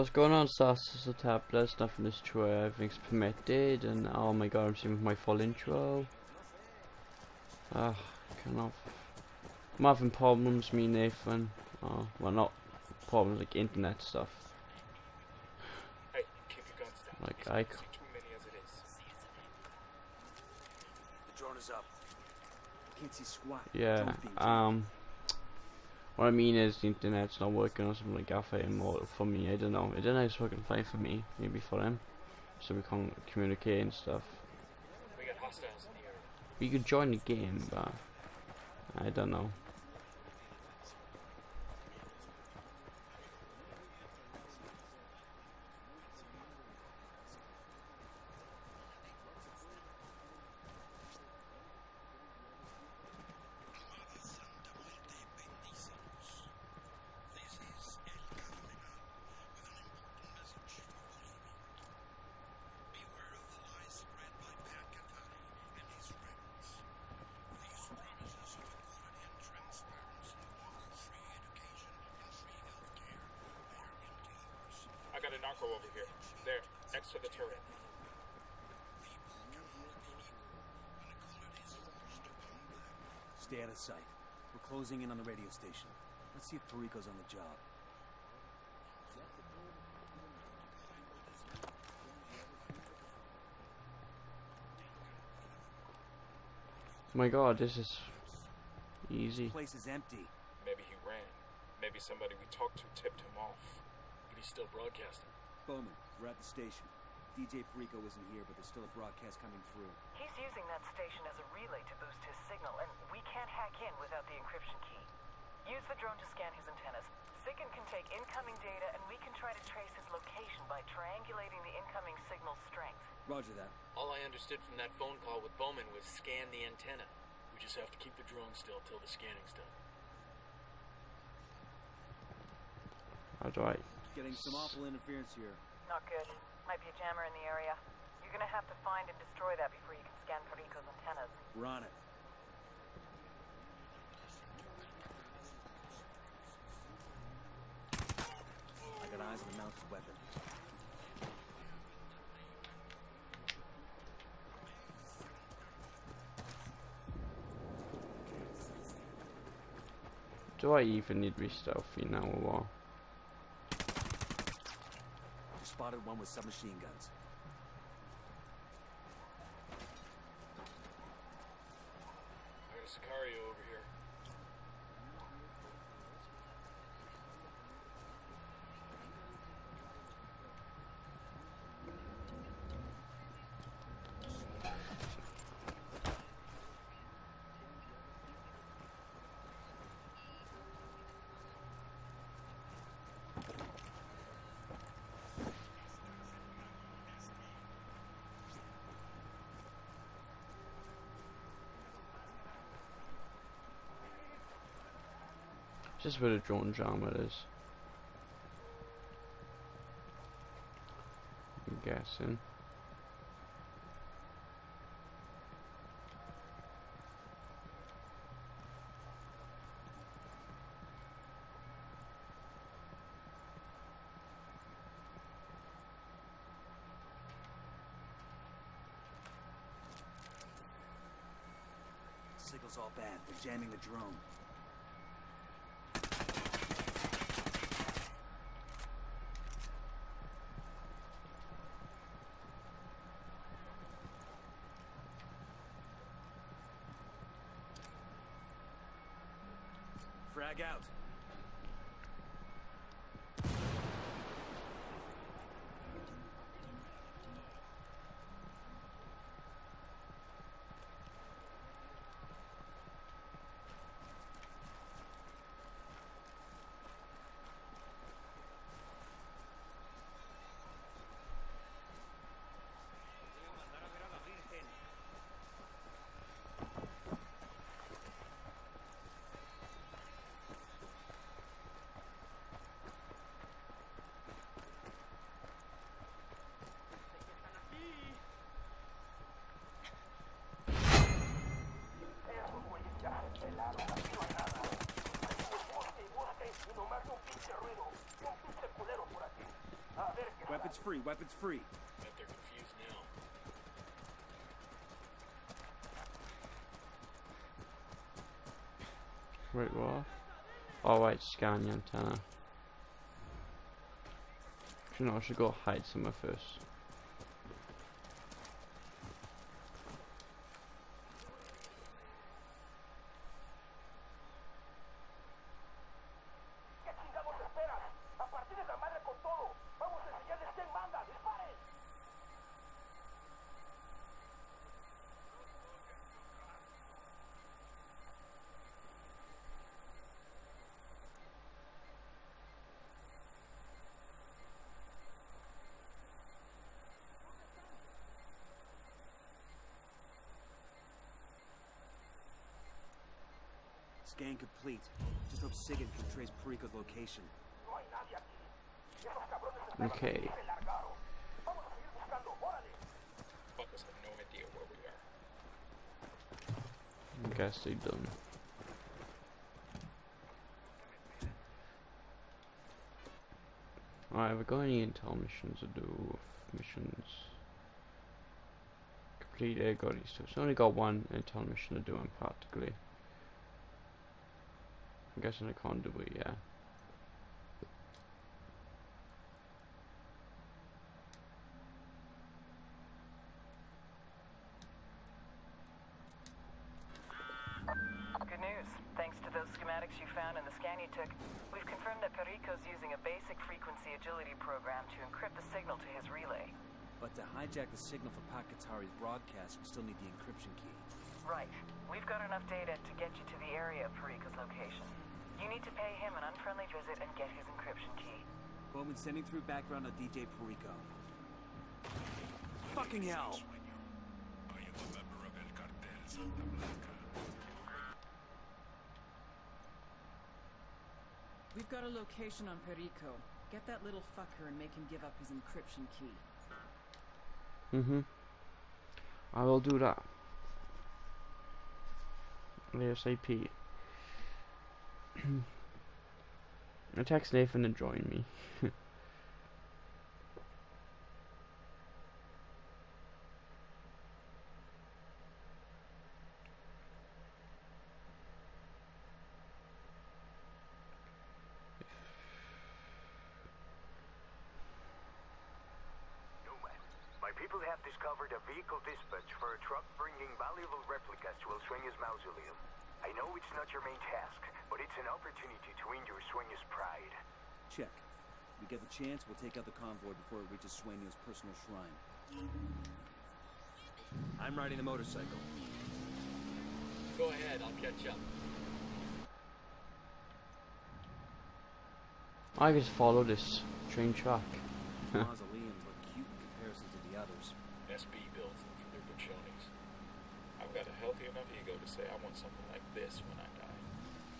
What's going on, Sassus the Tablet? Nothing is true, everything's permitted, and oh my god, I'm seeing my full intro. Ah, cannot. I'm having problems, me, Nathan. Oh, well, not problems like internet stuff. Hey, keep your guns down. Like, I guys c- are too many as it is. The drone is up. Can't see squat. Yeah, Drone's being um, what I mean is the internet's not working or something like that for him or for me, I don't know. I don't know if it's working fine for me, maybe for him. So we can't communicate and stuff. We got hostiles in the area. We could join the game, but I don't know. I got a narco over here. There, next to the turret. Stay out of sight. We're closing in on the radio station. Let's see if Perico's on the job. My god, this is easy. Place is empty. Maybe he ran. Maybe somebody we talked to tipped him off. But he's still broadcasting. Bowman, we're at the station. DJ Perico isn't here, but there's still a broadcast coming through. He's using that station as a relay to boost his signal, and we can't hack in without the encryption key. Use the drone to scan his antennas. Sicken can take incoming data, and we can try to trace his location by triangulating the incoming signal's strength. Roger that. All I understood from that phone call with Bowman was scan the antenna. We just have to keep the drone still till the scanning's done. How do I? Getting some awful interference here. Not good. Might be a jammer in the area. You're gonna have to find and destroy that before you can scan Perico's antennas. We're on it. I got eyes on a mounted weapon. Do I even need to be stealthy now or what? Just spotted one with submachine guns. A Sicario here. Where the drone jammer is. I'm guessing. Signal's all bad. They're jamming the drone. Frag out. Weapons free, weapons free. Bet they're confused now. Wait, what? Oh, wait, scan the antenna. You know, I should go hide somewhere first. Scan complete. Just hope Sigan can trace Perico's location. Okay. Fuckers have no idea where we are. I guess they done Alright, We got any intel missions to do. Missions. Complete air goodies. So it's only got one intel mission to do, in particularly. I'm guessing I can't do it, yeah. Good news. Thanks to those schematics you found and the scan you took, we've confirmed that Perico's using a basic frequency agility program to encrypt the signal to his relay. But to hijack the signal for Pakatari's broadcast, we still need the encryption key. Right. We've got enough data to get you to the area of Perico's location. You need to pay him an unfriendly visit and get his encryption key. Bowman sending through background on DJ Perico. Fucking hell! We've got a location on Perico. Get that little fucker and make him give up his encryption key. Mm-hmm. I will do that. ASAP. I text Nathan to join me. Newman, my people have discovered a vehicle dispatch for a truck bringing valuable replicas to El Sueños Mausoleum. I know it's not your main task, but it's an opportunity to win your Sueños pride. Check. We get the chance, we'll take out the convoy before it personal shrine. I'm riding the motorcycle. Go ahead, I'll catch up. I just follow this train track. Mausoleums look cute in comparison to the others. SB builds them for their pachonis. I've got a healthy enough ego to say I want something like this when I die.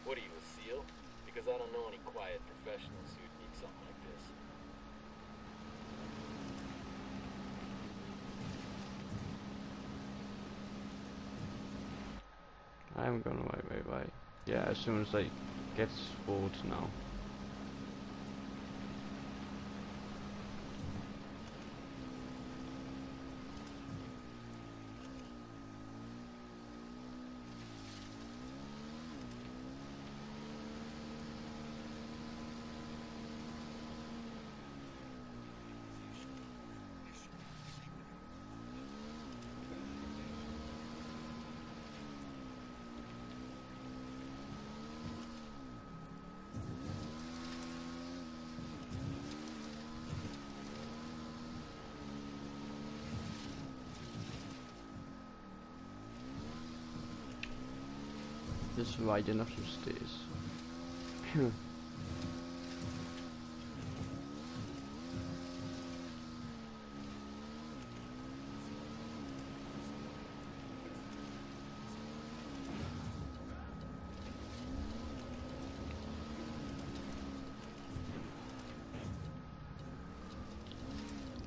What are you, a SEAL? Because I don't know any quiet professionals who'd need something like this. I haven't gone wait, wait, wait. Yeah, as soon as I get forward now. Just riding up some stairs.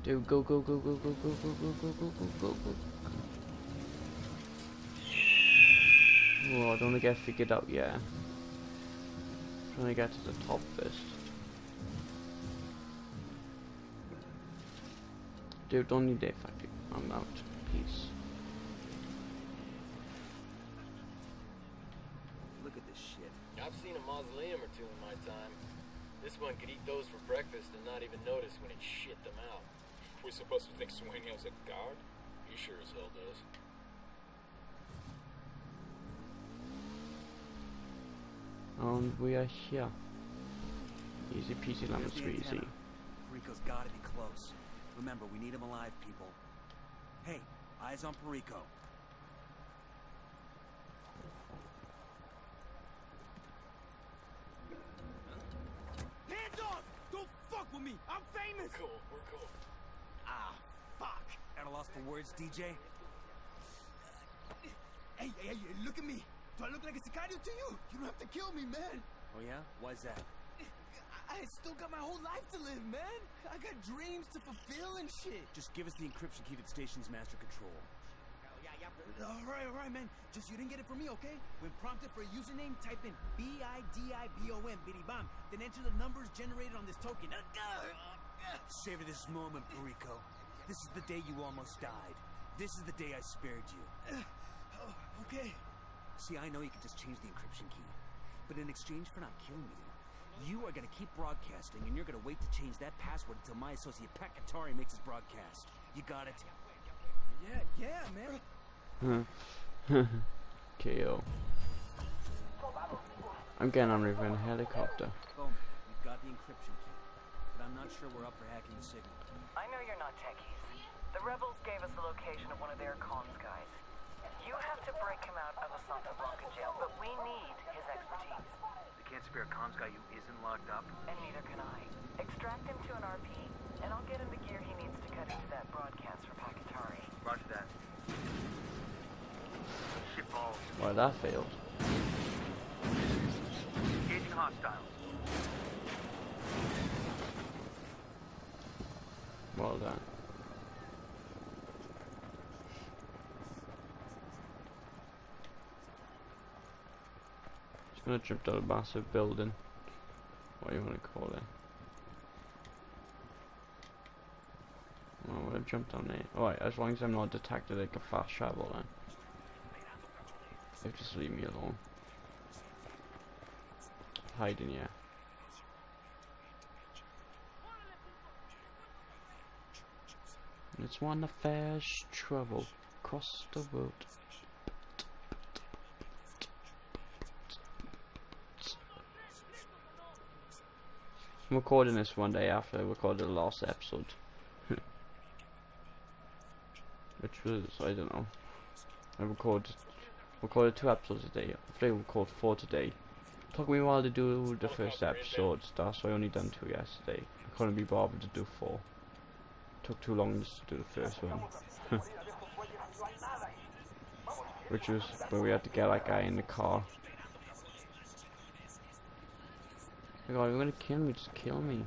Dude, go, go, go, go, go, go, go, go, go, go, go, go, go. Oh, I don't want to get figured out yet. Trying to get to the top first. Dude, don't need that. Fuck you. I'm out. Peace. Look at this shit. I've seen a mausoleum or two in my time. This one could eat those for breakfast and not even notice when it shit them out. We're supposed to think Sueño's a guard? He sure as hell does. And we are here. Easy peasy lemon squeezy. antenna. Perico's gotta be close. Remember, we need him alive, people. Hey, eyes on Perico. Hands off! Don't fuck with me! I'm famous! We're cool, we're cool. Ah, fuck! At a loss for words, DJ? Hey, hey, hey, look at me. Do I look like a sicario to you? You don't have to kill me, man. Oh yeah? Why's that? I, I still got my whole life to live, man. I got dreams to fulfill and shit. Just give us the encryption key to the station's master control. Oh, yeah, yeah. All right, all right, man. Just you didn't get it from me, okay? When prompted for a username, type in B-I-D-I-B-O-M, bomb. Then enter the numbers generated on this token. Uh, uh, uh. Savor this moment, Perico. This is the day you almost died. This is the day I spared you. Oh, okay. See, I know you can just change the encryption key. But in exchange for not killing me, you are gonna keep broadcasting and you're gonna wait to change that password until my associate Pakatari makes his broadcast. You got it? Yeah, yeah, man. KO. I'm getting on river in a helicopter. Boom. We've got the encryption key. But I'm not sure we're up for hacking the signal. I know you're not techies. The rebels gave us the location of one of their comms guys. You have to break him out of a Santa Blanca jail, but we need his expertise. They can't spare a comms guy who isn't locked up. And neither can I. Extract him to an RP, and I'll get him the gear he needs to cut into that broadcast for Pakatari. Roger that. Shit balls. Why that failed. Engaging hostiles. Well done. Gonna jump down a massive building. What do you wanna call it? Oh, I would jump down there. Alright, as long as I'm not detected, I can fast travel then. Just leave me alone. Hiding, yeah. It's one of fast travel across the world. I'm recording this one day after I recorded the last episode. Which was, I don't know. I record, recorded two episodes a day. I recorded four today. Took me a while to do the first episode, that's why I only done two yesterday. I couldn't be bothered to do four. Took too long just to do the first one. Which was where we had to get that guy in the car. Oh my god, you're gonna kill me, just kill me.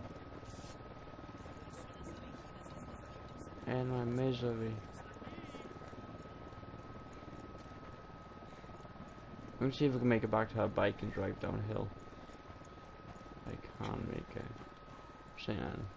And my misery. Let me see if we can make it back to our bike and drive downhill. I can't make it. Saying.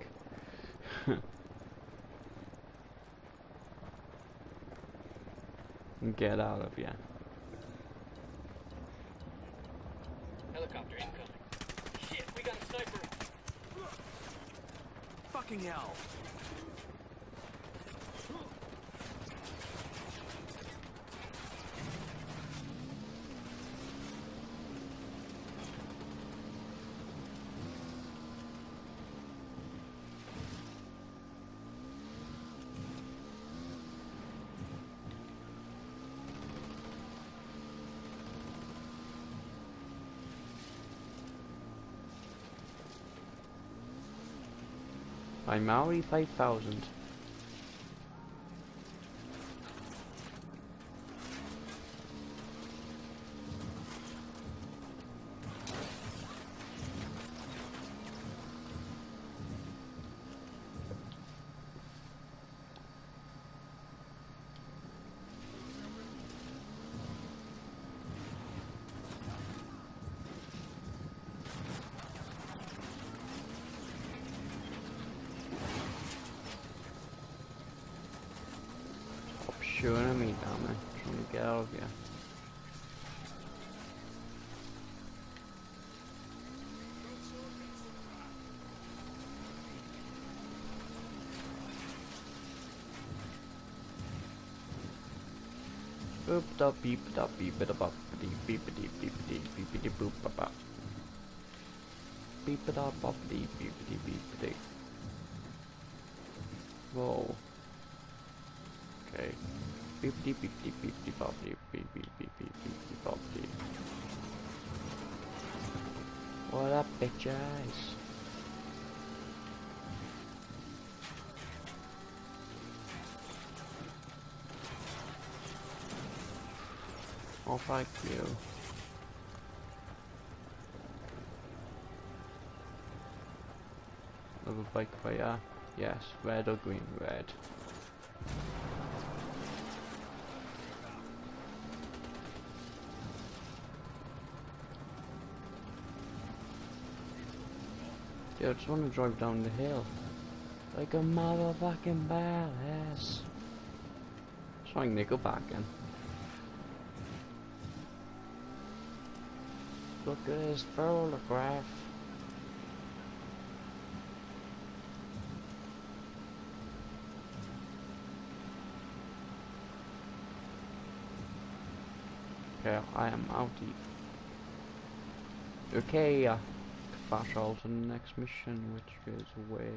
and get out of here. Helicopter incoming. Shit, we got a sniper. Fucking hell. By Maui 5000. Da beep da beep da bop dee beep dee beep dee beep dee boop ba ba. Beep da bop dee beep dee beep dee. Whoa. Okay. Beep dee beep dee beep dee bop dee beep beep beep beep beep dee bop dee. What up, bitches? Oh, fuck you. Another bike fire. Uh, yes, red or green? Red. Yeah, I just want to drive down the hill. Like a motherfucking badass. Like Nickelback in. Look at this photograph. Okay, I am outie. Okay, uh, fast travel to the next mission, which is away.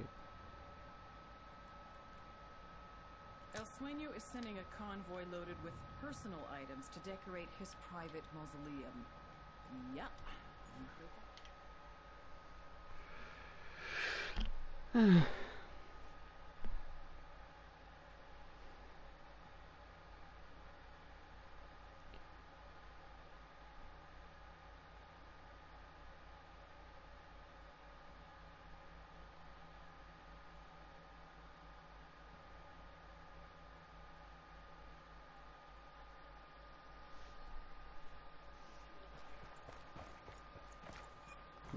El Sueño is sending a convoy loaded with personal items to decorate his private mausoleum. Yep.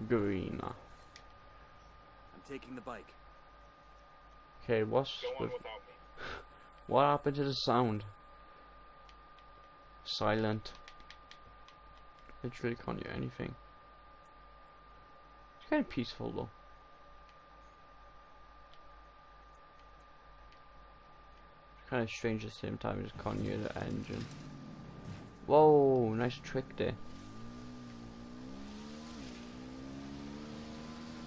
Green. I'm taking the bike. Okay, what's Go on with, me. what happened to the sound? Silent. Literally can't hear anything. It's kind of peaceful though. Kind of strange at the same time, just can't hear the engine. Whoa, nice trick there. Up, up, up, up, up, up, up, up.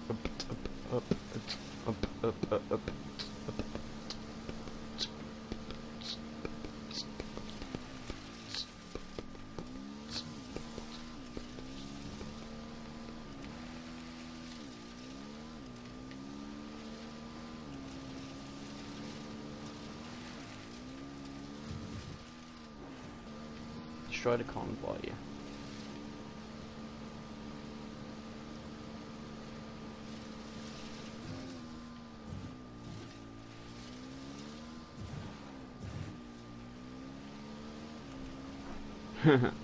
Destroy the convoy. Haha.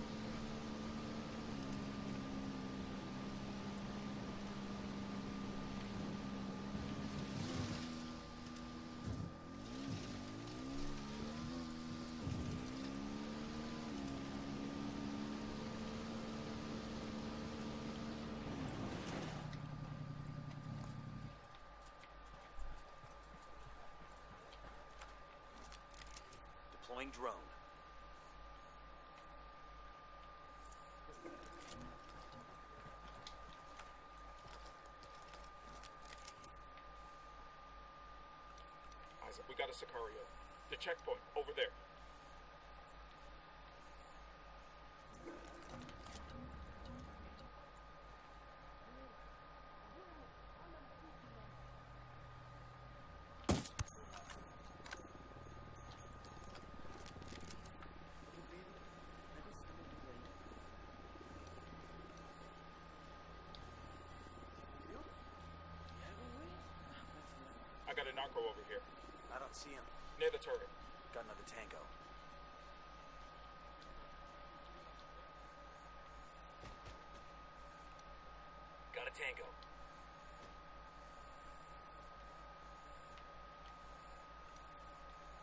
We got a Sicario. The checkpoint, over there. I got a narco over here, see him. near the turret. Got another tango. Got a tango.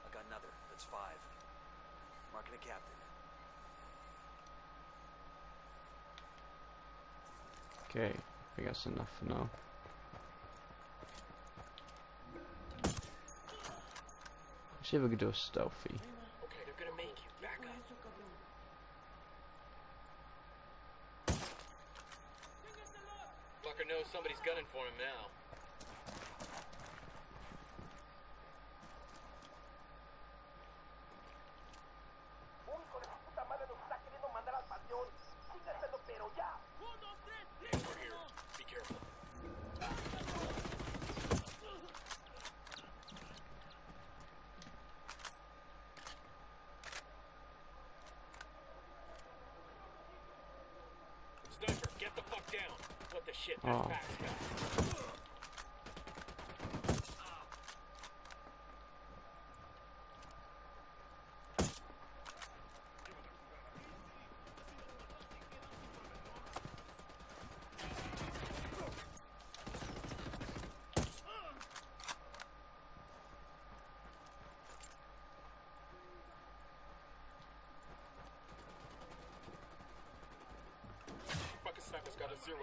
I got another. That's five. Marking a captain. Okay, I guess enough for now. See if we can do a stealthy. Fucker knows somebody's gunning for him now. Hey, we're here. Be careful. Sniper, get the fuck down. What the shit? That's Oh. Pax guy. Fucking sniper's got a zero.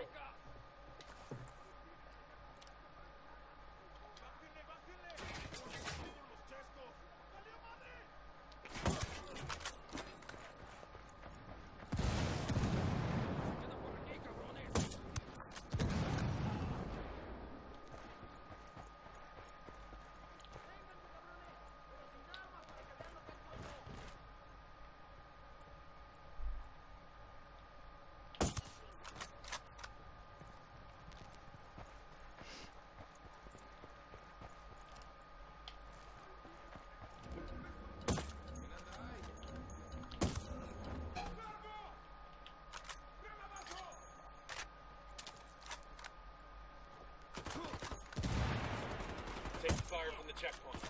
Take fire from the checkpoint.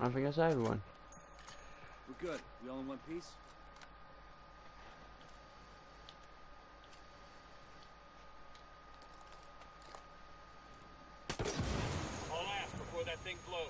I think that's everyone. We're good. We all in one piece? All ass before that thing blows.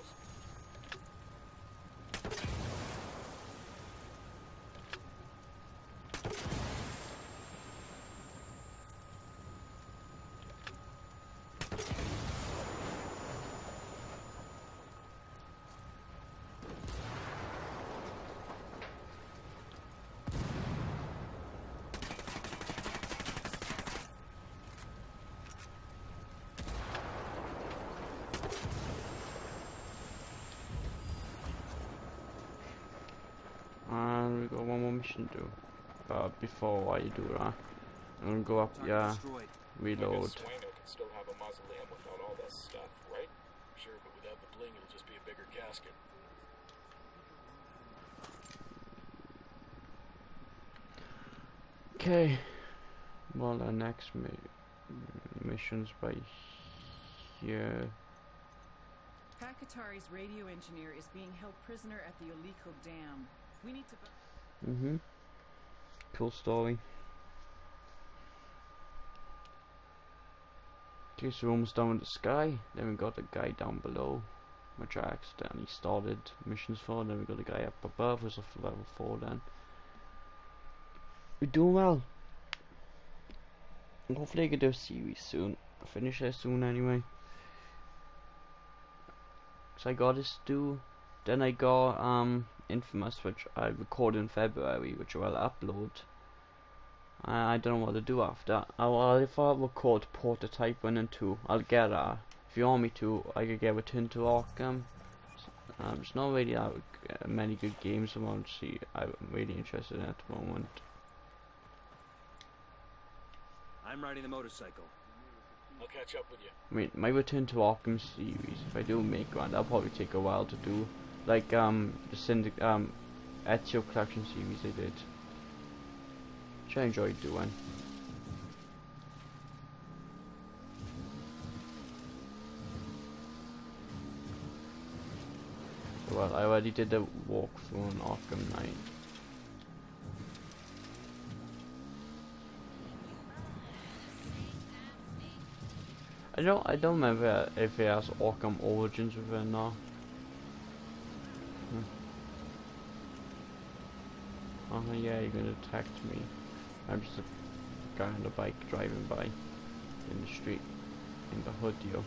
And we got one more mission to do. But before I do that, I'm gonna go up, Target yeah, reload. guess Sueño can still have a mausoleum without all that stuff, right? Sure, but without the bling, it'll just be a bigger casket. Okay. Well, the next mi missions by here. Pakatari's radio engineer is being held prisoner at the Oliko Dam. We need to. Mm-hmm. Cool story. Okay, so we're almost done with the sky. Then we got the guy down below, which I accidentally started missions for. Then we got the guy up above, who's off level 4 then. We're doing well. Hopefully I can do a series soon. Finish it soon anyway. Cause I got this do. Then I got um Infamous, which I recorded in February, which I will upload. I, I don't know what to do after. I, well, if I record Prototype 1 and 2, I'll get that. If you want me to, I could get Return to Arkham. Um, there's not really that, uh, many good games I want to see. I'm really interested in at the moment. I'm riding the motorcycle. I'll catch up with you. I mean, my Return to Arkham series, if I do make one, that'll probably take a while to do. Like, um, the Syndic, um, Ezio Collection series I did. Which I enjoyed doing. Well, I already did the walkthrough on Arkham Knight. I don't I don't remember if it has Arkham Origins with it or not. Hmm. Oh yeah, you're gonna attack me. I'm just a guy on a bike driving by in the street in the hood yo.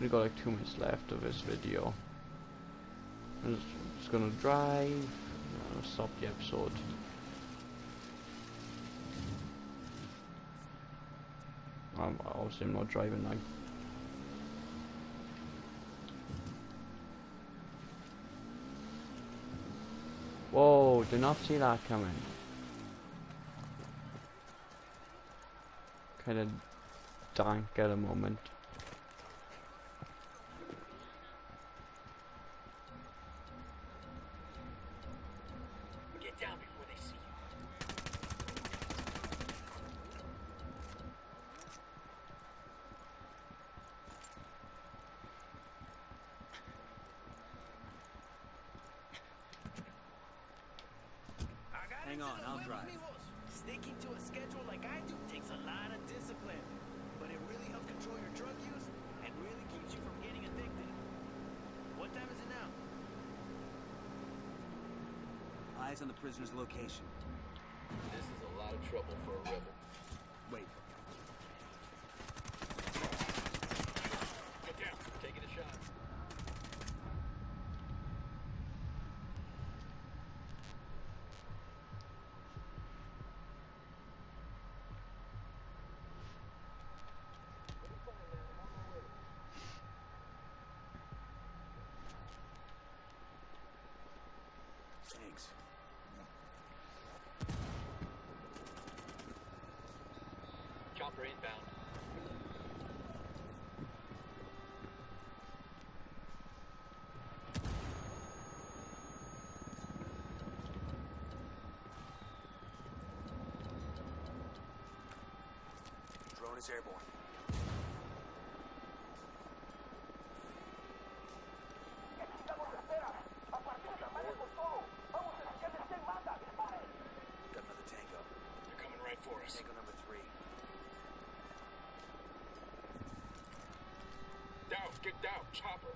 We got like two minutes left of this video. I'm just, just gonna drive. Uh, stop the episode. Um, obviously I'm not driving now. Whoa, did not see that coming. Kinda dank at a moment. Get down before they see you. Hang on, I'll drive. Sticking to a schedule like I do takes a lot of discipline. But it really helps control your drug use and really keeps you from getting addicted. What time is it now? Eyes on the prisoner's location. This is a lot of trouble for a rebel. Wait, Get down. Taking a shot. Thanks. Chopper inbound. Drone is airborne. Got another tango. They're coming right for us. Tango number three. Down, get down, chopper.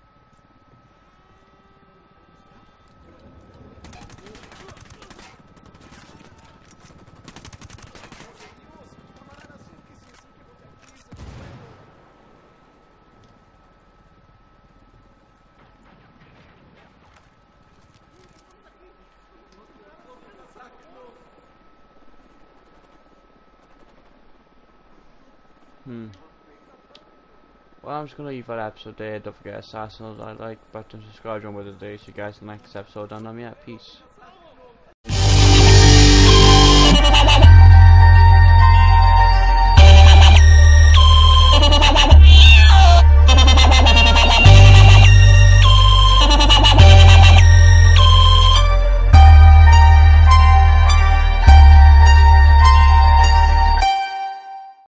Hmm. Well, I'm just gonna leave that episode there. Don't forget to assassinate that like button, subscribe, join with the day. See you guys in the next episode, and I'm yeah, peace.